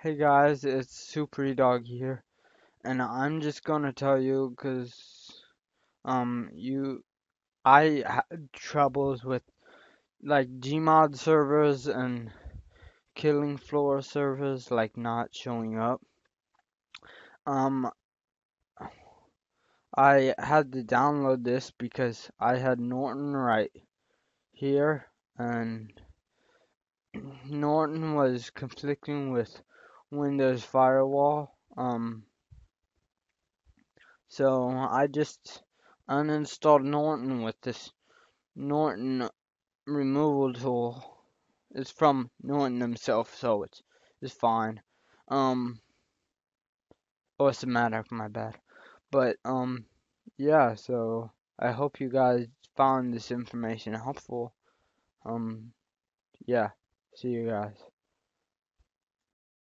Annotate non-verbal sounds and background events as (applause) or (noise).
Hey guys, it's Super Dog here, and I'm just gonna tell you because um you I had troubles with like Gmod servers and Killing Floor servers like not showing up. Um I had to download this because I had Norton right here and (clears throat) Norton was conflicting with Windows Firewall. Um So I just uninstalled Norton with this Norton removal tool. It's from Norton himself, so it's it's fine. Um, oh, it's a matter, my bad. But um, yeah. So I hope you guys found this information helpful. Um, yeah. See you guys.